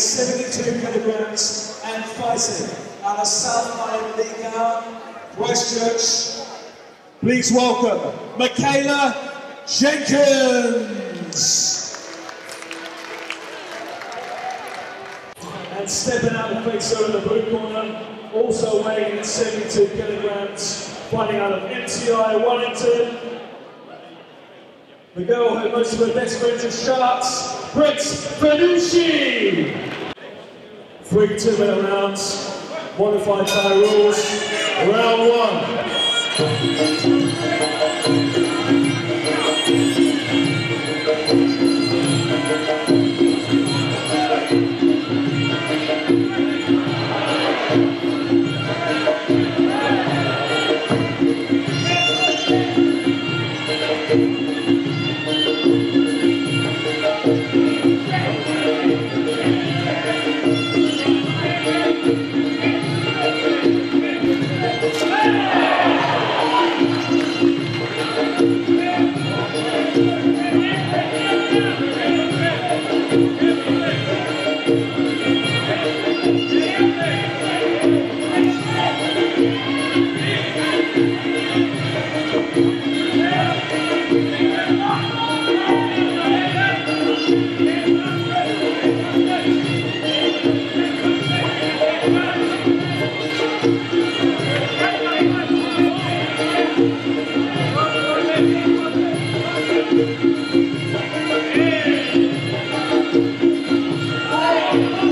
72 kilograms and fighting out of Southline League Christchurch. Please welcome Michaela Jenkins. And stepping out the face over the blue corner, also weighing in 72 kilograms, fighting out of MTI Wellington. The girl who most of her best friends are sharks, Brit Finucci. Three two-minute rounds, modified Thai rules. Round one. Hey!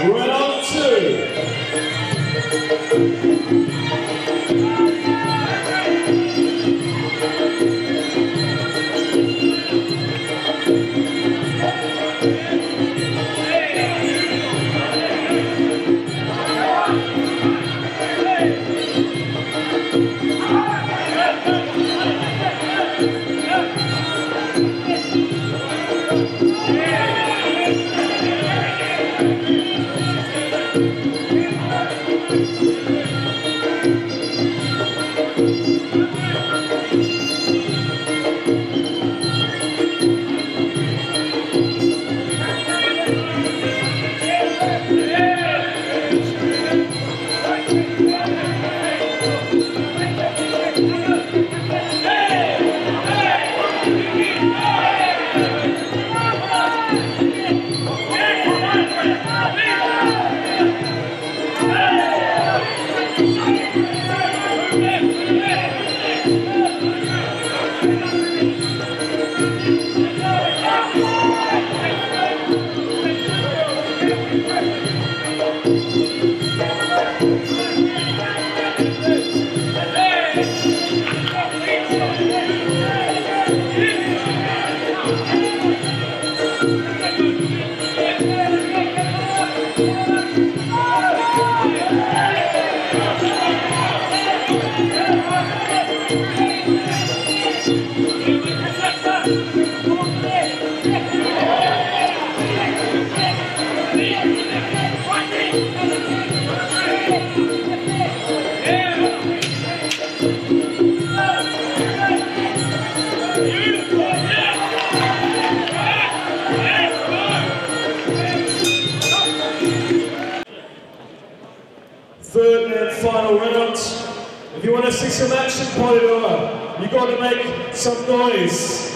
Round two. Third and final round. If you want to see some action, point it over. You got to make some noise.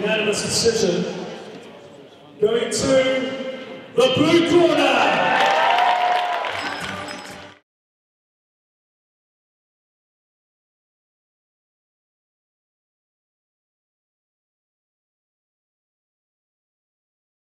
Unanimous decision going to the blue corner.